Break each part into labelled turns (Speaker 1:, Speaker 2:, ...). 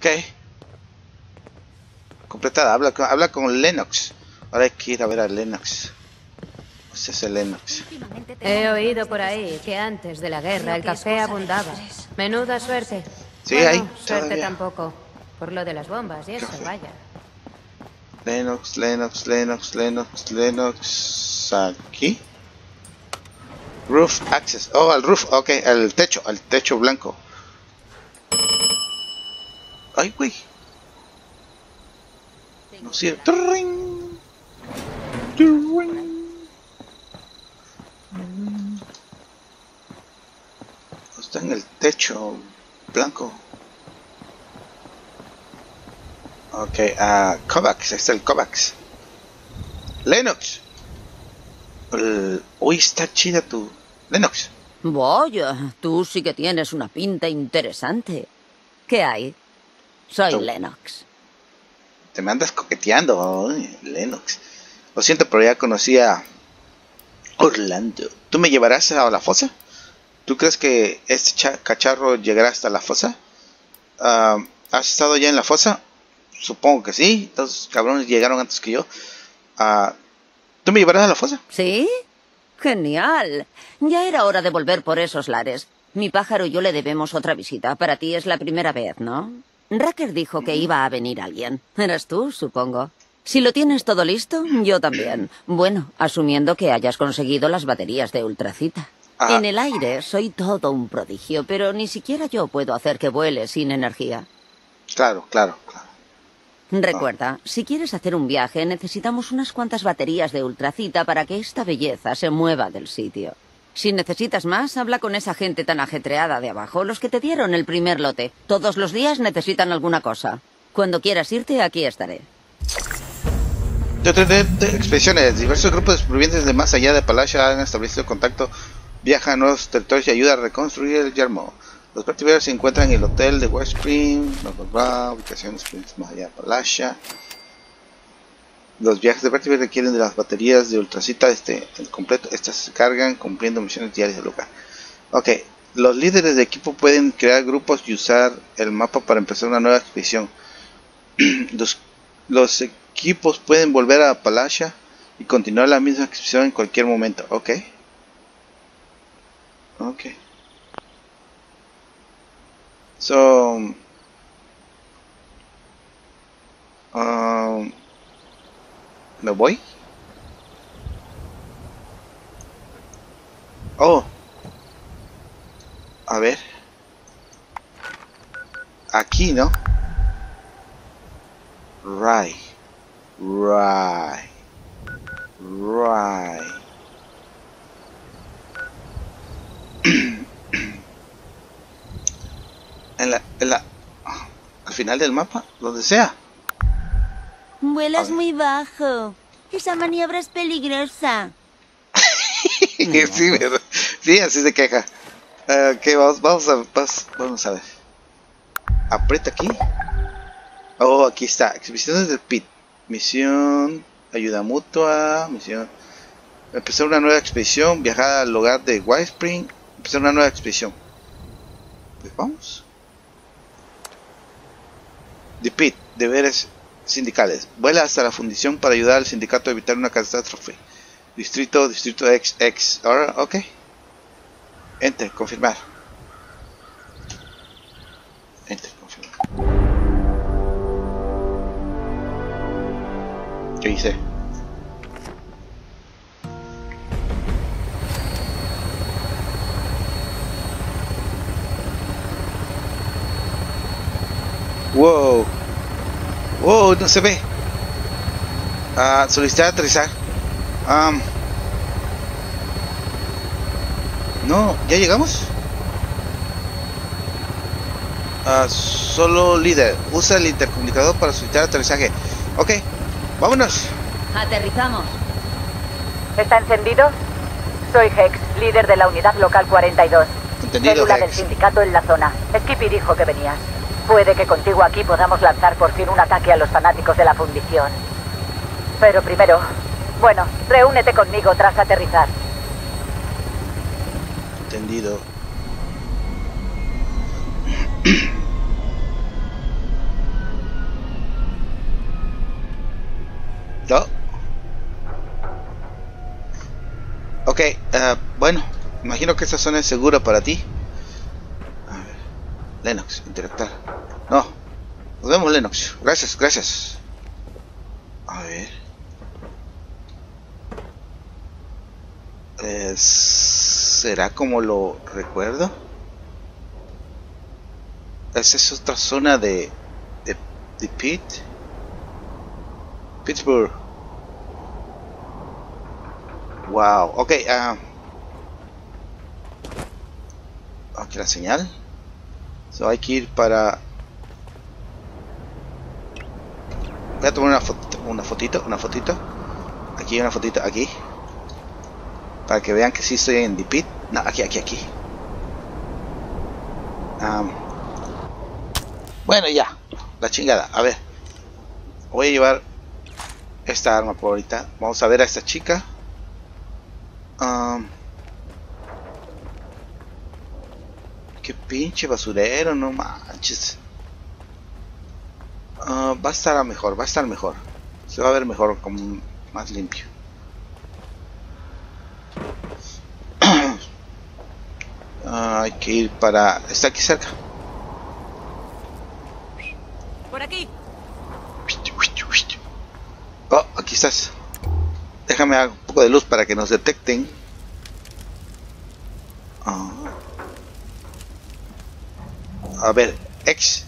Speaker 1: Ok. Completada. Habla con, habla con Lennox. Ahora hay que ir a ver a Lennox. Ese es el Lennox.
Speaker 2: He oído por ahí que antes de la guerra el café abundaba. Menuda suerte.
Speaker 1: Sí,
Speaker 2: Bueno,
Speaker 1: hay.
Speaker 2: Suerte
Speaker 1: todavía.
Speaker 2: tampoco. Por lo de las bombas y eso,
Speaker 1: Café.
Speaker 2: vaya.
Speaker 1: Lennox, Lennox, Lennox, Lennox, Lennox. Aquí. Roof access. Oh, al roof. Ok, al techo, al techo blanco. Ay, güey. No sirve. Turring. Está en el techo blanco. Ok, ah, Kovacs, ahí está el Kovacs. Lennox. El- Uy, está chida tu. Lennox.
Speaker 3: Vaya, tú sí que tienes una pinta interesante. ¿Qué hay? Soy. Lennox.
Speaker 1: Te me andas coqueteando, Lennox. Lo siento, pero ya conocí a Orlando. ¿Tú me llevarás a la fosa? ¿Tú crees que este cha- cacharro llegará hasta la fosa? Ah, ¿Has estado ya en la fosa? Supongo que sí. Estos cabrones llegaron antes que yo. Ah, ¿Tú me llevarás a la fosa?
Speaker 3: ¿Sí? Genial. Ya era hora de volver por esos lares. Mi pájaro y yo le debemos otra visita. Para ti es la primera vez, ¿no? Racker dijo que iba a venir alguien. Eras tú, supongo. Si lo tienes todo listo, yo también. Bueno, asumiendo que hayas conseguido las baterías de ultracita.
Speaker 1: Ah.
Speaker 3: En el aire soy todo un prodigio, pero ni siquiera yo puedo hacer que vuele sin energía.
Speaker 1: Claro, claro, claro.
Speaker 3: Recuerda, si quieres hacer un viaje, necesitamos unas cuantas baterías de ultracita para que esta belleza se mueva del sitio. Si necesitas más, habla con esa gente tan ajetreada de abajo, los que te dieron el primer lote. Todos los días necesitan alguna cosa. Cuando quieras irte, aquí estaré.
Speaker 1: De- de- Expediciones. Diversos grupos de supervivientes de más allá de Palacio han establecido contacto, viajan a nuevos territorios y ayudan a reconstruir el yermo. Los vertibles se encuentran en el hotel de West Spring, bla, bla, bla, ubicaciones más allá de Palacia. Los viajes de vértice requieren de las baterías de ultracita este, en completo. Estas se cargan cumpliendo misiones diarias del lugar. Ok, los líderes de equipo pueden crear grupos y usar el mapa para empezar una nueva expedición. los, equipos pueden volver a Palacia y continuar la misma expedición en cualquier momento. Ok. Ok. So. um, ¿Me voy? Oh. A ver. Aquí, ¿no? Right. Right. Right. en la, en la, al final del mapa, donde sea.
Speaker 4: Vuelas muy bajo. Esa maniobra es peligrosa.
Speaker 1: sí, ¿verdad? sí, así se queja. Eh, ok, vamos, vamos a, vamos a ver. Aprieta aquí. Oh, aquí está. Exhibiciones del PIT. Misión, ayuda mutua, misión. Empezar una nueva expedición, viajar al hogar de White Spring, empezar una nueva expedición. Pues vamos. The PIT, deberes sindicales. Vuela hasta la fundición para ayudar al sindicato a evitar una catástrofe. Distrito, distrito XX. Ahora, ok. Enter, confirmar. Enter, confirmar. ¿Qué hice? Wow. Wow, no se ve. Ah, solicitar aterrizar. Am. no, ¿ya llegamos? Ah, solo líder. Usa el intercomunicador para solicitar aterrizaje. Ok, vámonos.
Speaker 3: Aterrizamos.
Speaker 5: ¿Está encendido? Soy Hex, líder de la unidad local 42.
Speaker 1: Entendido,
Speaker 5: Célula del
Speaker 1: Hex.
Speaker 5: sindicato en la zona. Skippy dijo que venías. Puede que contigo aquí podamos lanzar por fin un ataque a los fanáticos de la fundición. Pero primero, bueno, reúnete conmigo tras aterrizar.
Speaker 1: Entendido. ¿No? Ok, uh, bueno, imagino que esa zona es segura para ti. A ver. Lennox, interactuar. No, nos vemos Lennox. Gracias, gracias. A ver. Eh, ¿Será como lo recuerdo? Esa es otra zona de, de, de Pitt. Pittsburgh. Wow, ok. aquí la señal. So hay que ir para. Voy a tomar una foto, una fotito, una fotito. Aquí una fotito, aquí. Para que vean que sí estoy en Pit. No, aquí, aquí, aquí. Bueno, ya. La chingada. A ver. Voy a llevar esta arma por ahorita. Vamos a ver a esta chica. Am, qué pinche basurero, no manches. Ah, va a estar mejor, va a estar mejor. Se va a ver mejor, como más limpio. Ah, hay que ir para... Está aquí cerca.
Speaker 5: Por aquí.
Speaker 1: Oh, aquí estás. Déjame un poco de luz para que nos detecten. Ah. A ver, ex.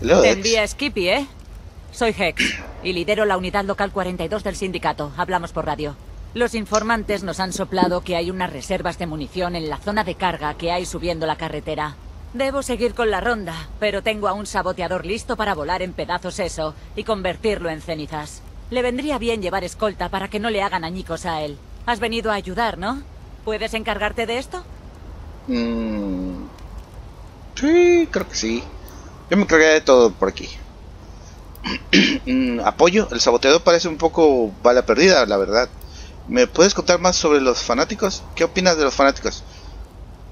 Speaker 1: Hello,
Speaker 5: Te envía Skippy, ¿eh? Soy Hex y lidero la unidad local 42 del sindicato. Hablamos por radio. Los informantes nos han soplado que hay unas reservas de munición en la zona de carga que hay subiendo la carretera. Debo seguir con la ronda, pero tengo a un saboteador listo para volar en pedazos eso y convertirlo en cenizas. Le vendría bien llevar escolta para que no le hagan añicos a él. Has venido a ayudar, ¿no? ¿Puedes encargarte de esto?
Speaker 1: Mm, sí, creo que sí. Yo me encargué de todo por aquí. Mm, apoyo. El saboteador parece un poco bala perdida, la verdad. ¿Me puedes contar más sobre los fanáticos? ¿Qué opinas de los fanáticos?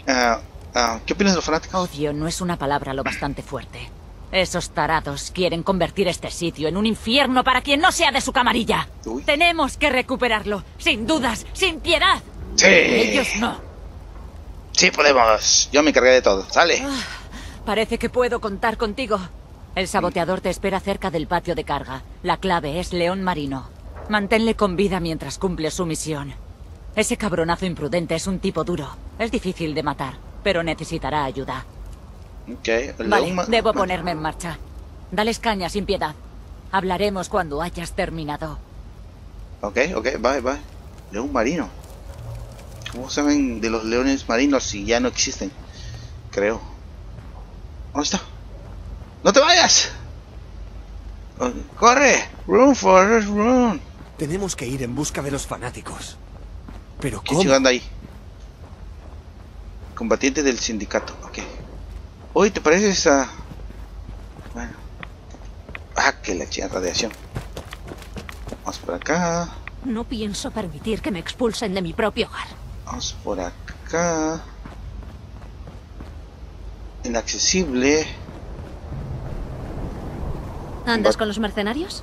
Speaker 1: Ah, ah, ¿Qué opinas de los fanáticos?
Speaker 5: Odio no es una palabra lo bastante fuerte. Esos tarados quieren convertir este sitio en un infierno para quien no sea de su camarilla.
Speaker 1: Uy.
Speaker 5: Tenemos que recuperarlo, sin dudas, sin piedad.
Speaker 1: Sí.
Speaker 5: Ellos no.
Speaker 1: Sí, podemos. Yo me encargué de todo. Sale.
Speaker 5: Parece que puedo contar contigo. El saboteador te espera cerca del patio de carga. La clave es León Marino. Manténle con vida mientras cumple su misión. Ese cabronazo imprudente es un tipo duro. Es difícil de matar, pero necesitará ayuda.
Speaker 1: Ok. el
Speaker 5: Vale, debo ponerme en marcha. Dales caña sin piedad. Hablaremos cuando hayas terminado.
Speaker 1: Ok, ok, bye, bye. León marino. ¿Cómo saben de los leones marinos si ya no existen? Creo. ¿Dónde está? ¡No te vayas! ¡Corre! ¡Run, Forrest, run!
Speaker 6: Tenemos que ir en busca de los fanáticos. ¿Pero
Speaker 1: ¿Qué
Speaker 6: cómo?
Speaker 1: ahí? Combatiente del sindicato, ok. Uy, ¿te pareces a...? Bueno. Ah, que la chingada radiación. Vamos por acá.
Speaker 2: No pienso permitir que me expulsen de mi propio hogar.
Speaker 1: Vamos por acá. Inaccesible.
Speaker 2: ¿Andas con los mercenarios?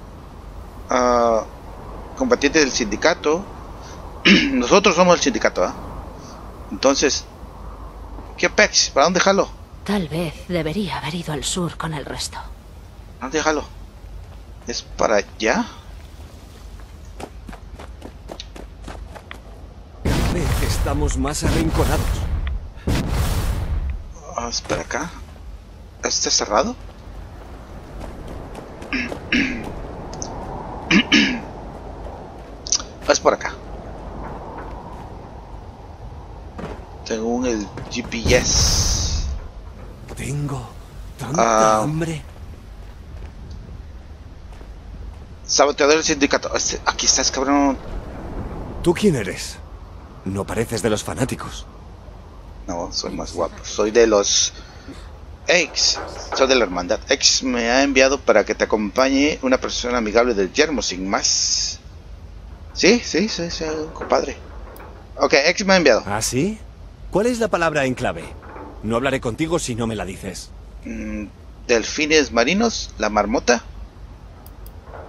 Speaker 1: Ah, combatiente del sindicato. Nosotros somos el sindicato, ¿ah? Entonces, ¿qué pex? ¿Para dónde jalo?
Speaker 2: Tal vez debería haber ido al sur con el resto.
Speaker 1: ¿Para dónde jalo? ¿Es para allá?
Speaker 6: Cada vez estamos más arrinconados.
Speaker 1: ¿Es para acá? ¿Está cerrado? Es por acá. Según el GPS.
Speaker 6: Tengo tanta
Speaker 1: Ah.
Speaker 6: hambre.
Speaker 1: Saboteador del sindicato. Este- aquí estás, cabrón.
Speaker 6: ¿Tú quién eres? No pareces de los fanáticos.
Speaker 1: No, soy más guapo. Soy de los X. Soy de la hermandad. X me ha enviado para que te acompañe una persona amigable del yermo, sin más. Sí, sí, sí, sí, compadre. Ok, X me ha enviado.
Speaker 6: ¿Ah, sí? ¿Cuál es la palabra en clave? No hablaré contigo si no me la dices.
Speaker 1: Mm, delfines marinos, la marmota.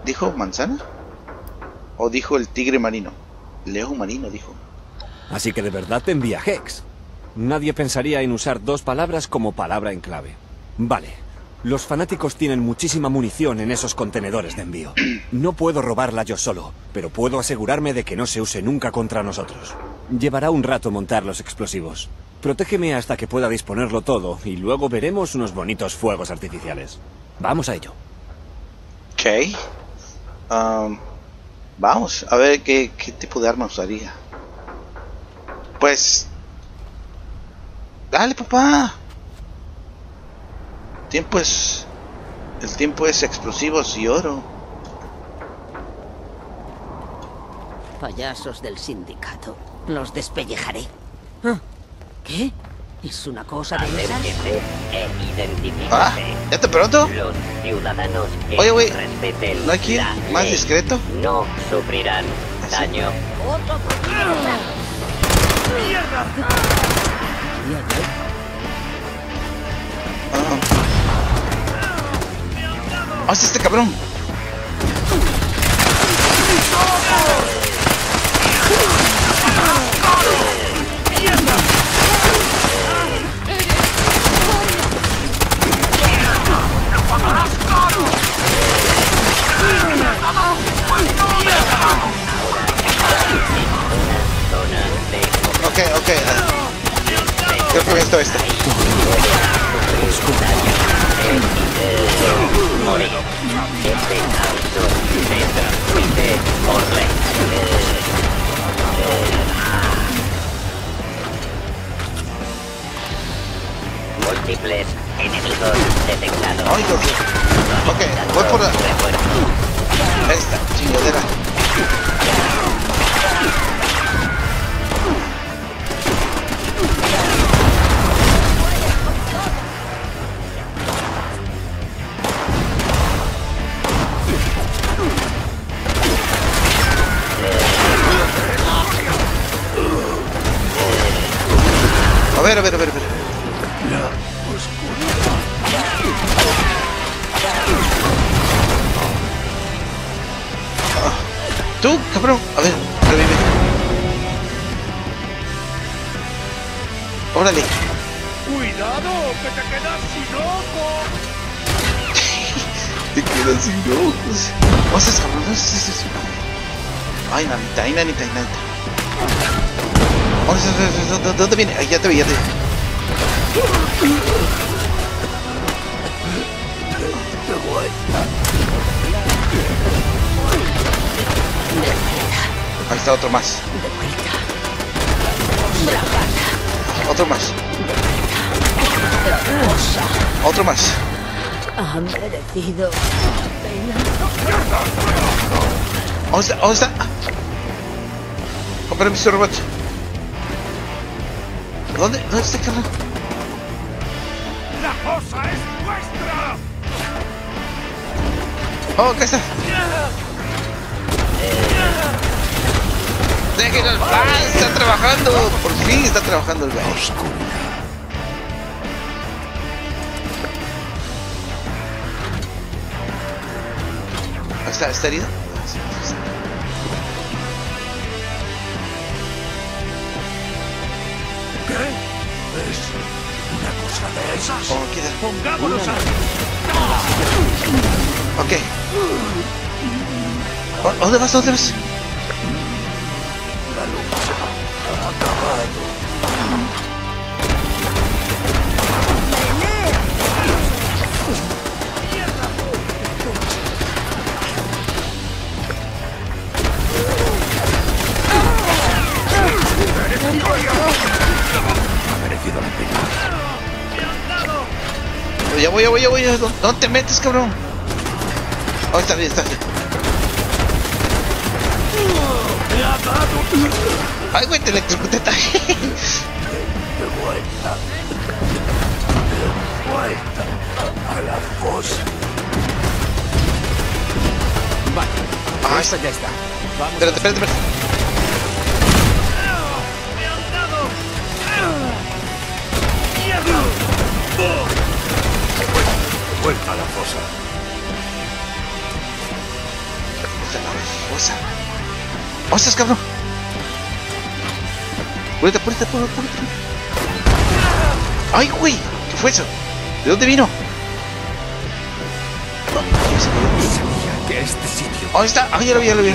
Speaker 1: ¿Dijo manzana? O dijo el tigre marino. León marino, dijo.
Speaker 6: Así que de verdad te envía Hex. Nadie pensaría en usar dos palabras como palabra en clave. Vale. Los fanáticos tienen muchísima munición en esos contenedores de envío. No puedo robarla yo solo, pero puedo asegurarme de que no se use nunca contra nosotros. Llevará un rato montar los explosivos. Protégeme hasta que pueda disponerlo todo y luego veremos unos bonitos fuegos artificiales. Vamos a ello.
Speaker 1: Ok. Um, vamos a ver qué, qué tipo de arma usaría. Pues... Dale, papá. Tiempo es... El tiempo es explosivos y oro.
Speaker 3: Payasos del sindicato. Los despellejaré. Ah, ¿Qué? ¿Es una cosa de esas?
Speaker 1: Ah, ¿ya te pronto?
Speaker 7: Los ciudadanos que
Speaker 1: Oye, güey, ¿no hay quien
Speaker 7: la
Speaker 1: más discreto?
Speaker 7: no sufrirán daño.
Speaker 1: ¡Ah, es este cabrón! Visto esto.
Speaker 7: Este auto se transmite por red. Múltiples enemigos detectados.
Speaker 1: Ay, Dios mío. Ok, voy por la... Esta chingadera. Ver, a ver, a ver, a ver. Tú, cabrón. A ver, revive. Órale.
Speaker 8: ¡Cuidado! ¡Que te quedas sin ojos!
Speaker 1: Te quedas sin ojos. No seas cabrón. Ay, nanita, ay, nanita, ay, nanita. ¿Dónde, dónde- viene? Ay, ya te vi, ya te vi. Ahí está otro más. Otro más. Otro más.
Speaker 3: Ha merecido.
Speaker 1: ¿Dónde está? ¿Dónde está? Con permiso, robot. ¿Dónde? ¿Dónde está, carnal?
Speaker 8: ¡La cosa es nuestra!
Speaker 1: Oh, acá está. Déjenlo en paz, está trabajando. Por fin está trabajando el güey. ¿Está, está herido?
Speaker 8: Cosa de esas?
Speaker 1: Oh, queda.
Speaker 8: Pongámonos a...
Speaker 1: Ok. ¿Dó- ¿Dónde vas? ¿Dónde vas? Ya ¿Dó- ¿Dónde te metes, cabrón? Oh, está bien, está bien. Ay, güey, te electrocuté también.
Speaker 6: Vale.
Speaker 1: Ah,
Speaker 6: Esta ya está. Vamos
Speaker 1: Espérate, espérate, espérate.
Speaker 8: Vuelta a la fosa.
Speaker 1: Puta la cosa. ¡Ostras, cabrón! Apúrate, apúrate, apúrate, apúrate. ¡Ay, güey! ¿Qué fue eso? ¿De dónde vino?
Speaker 6: Sabía que este sitio
Speaker 1: ¿Dónde está? ¡Ay, ya lo vi, ya lo vi!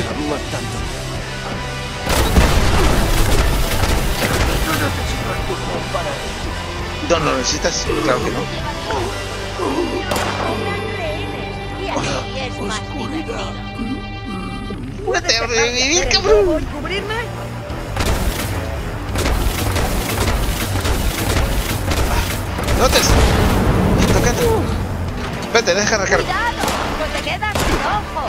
Speaker 1: No, no lo necesitas. Claro que no.
Speaker 4: Y así es más divertido.
Speaker 1: ¡Apúrate a revivir, cabrón! ¡Notes! ¡Tocate! Espérate, deja recargar.
Speaker 4: ¡Cuidado! ¡No te quedas sin ojo!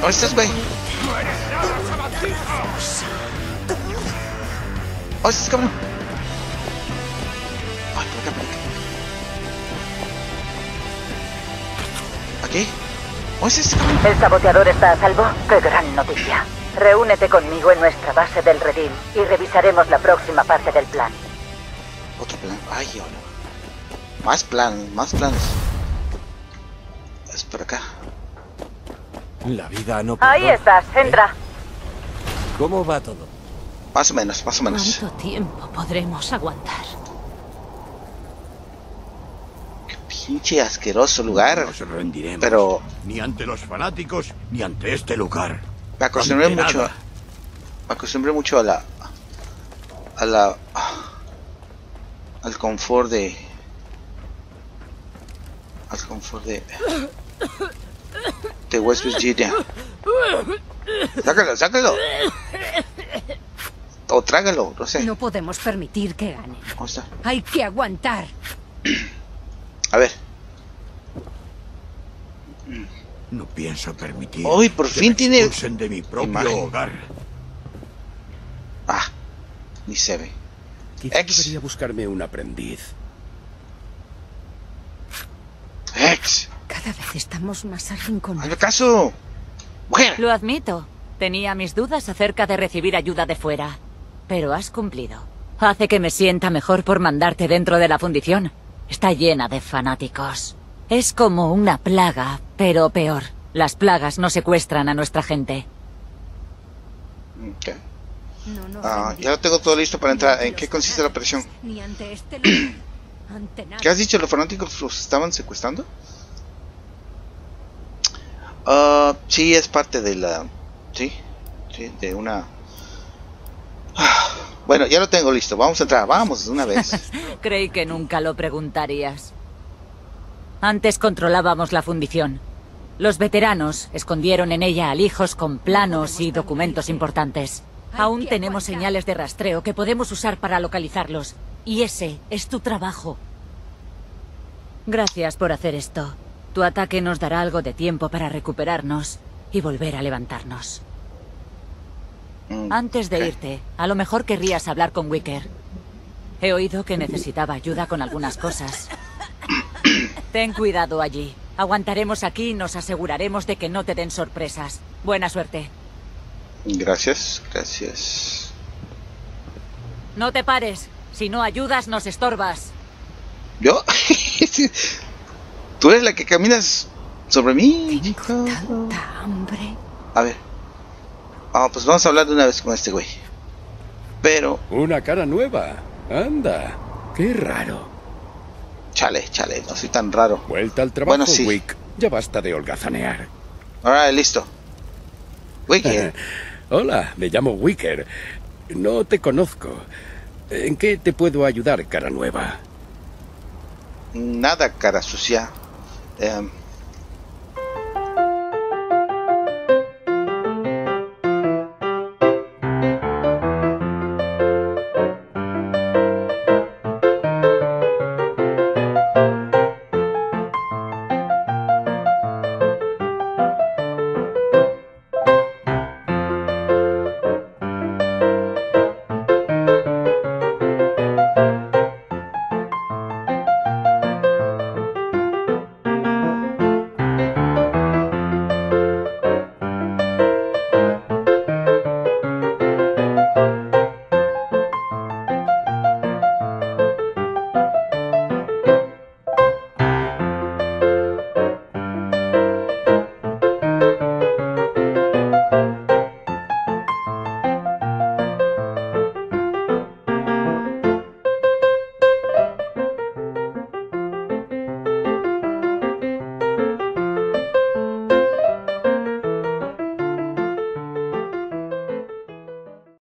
Speaker 1: ¿Dónde estás, güey? ¿Dónde estás, cabrón? Ay, por acá, por acá. ¿Aquí? ¿Dónde estás, este cabrón?
Speaker 9: ¿El saboteador está a salvo? ¡Qué gran noticia! Reúnete conmigo en nuestra base del redil y revisaremos la próxima parte del plan.
Speaker 1: Otro plan. Ay, hola. Más planes, más planes. Es por acá.
Speaker 6: La vida no
Speaker 9: Ahí
Speaker 6: perdona.
Speaker 9: estás, entra.
Speaker 6: ¿Cómo va todo?
Speaker 1: Más o menos, más o menos.
Speaker 5: ¿Cuánto tiempo podremos aguantar?
Speaker 1: Pinche asqueroso lugar.
Speaker 8: Nos rendiremos.
Speaker 1: Pero
Speaker 8: Ni ante los fanáticos, ni ante este lugar.
Speaker 1: me acostumbré
Speaker 8: Ante
Speaker 1: mucho.
Speaker 8: nada.
Speaker 1: Me acostumbré mucho a la. A la. Al confort de. Al confort de. De West Virginia. Sácalo, sácalo. O trágalo, no sé.
Speaker 2: No podemos permitir que ganen.
Speaker 1: ¿Cómo está?
Speaker 2: Hay que aguantar.
Speaker 1: A ver.
Speaker 8: No pienso permitir.
Speaker 1: Uy, por
Speaker 8: que
Speaker 1: fin tiene
Speaker 8: de mi propio
Speaker 1: imagen.
Speaker 8: hogar.
Speaker 1: Ah, ni se ve.
Speaker 10: Quizá
Speaker 1: Ex.
Speaker 10: debería buscarme un aprendiz.
Speaker 2: Cada vez estamos más arrinconados.
Speaker 1: hazme caso. Mujer.
Speaker 5: Lo admito. Tenía mis dudas acerca de recibir ayuda de fuera. Pero has cumplido. Hace que me sienta mejor por mandarte dentro de la fundición. Está llena de fanáticos. Es como una plaga, pero peor. Las plagas no secuestran a nuestra gente.
Speaker 1: Ok.
Speaker 2: No nos
Speaker 1: Ah, ya lo tengo todo listo para entrar. ¿En qué consiste la?
Speaker 2: Ni ante este.
Speaker 1: ¿Qué has dicho? ¿Los fanáticos los estaban secuestrando? Ah, sí, es parte de la... Sí, sí, de una... Bueno, ya lo tengo listo. Vamos a entrar. Vamos, de una vez.
Speaker 5: Creí que nunca lo preguntarías. Antes controlábamos la fundición. Los veteranos escondieron en ella alijos con planos y documentos importantes. Aún tenemos señales de rastreo que podemos usar para localizarlos. Y ese es tu trabajo. Gracias por hacer esto. Tu ataque nos dará algo de tiempo para recuperarnos y volver a levantarnos.
Speaker 1: Mm,
Speaker 5: Antes de irte, a lo mejor querrías hablar con Wicker. He oído que necesitaba ayuda con algunas cosas. Ten cuidado allí. Aguantaremos aquí y nos aseguraremos de que no te den sorpresas. Buena suerte.
Speaker 1: Gracias, gracias.
Speaker 5: No te pares. Si no ayudas, nos estorbas.
Speaker 1: ¿Yo? ¿Tú eres la que caminas sobre mí?
Speaker 2: Tengo tanta hambre.
Speaker 1: A ver. Ah, pues vamos a hablar de una vez con este güey. Pero,
Speaker 10: Una cara nueva. Anda. Qué raro.
Speaker 1: chale, chale, no soy tan raro.
Speaker 10: Vuelta al trabajo,
Speaker 1: Bueno, sí.
Speaker 10: Wick. Ya basta de holgazanear.
Speaker 1: Ahora, listo. Wiki,
Speaker 10: Hola, me llamo Wicker. No te conozco. ¿En qué te puedo ayudar, cara nueva?
Speaker 1: nada cara sucia. um,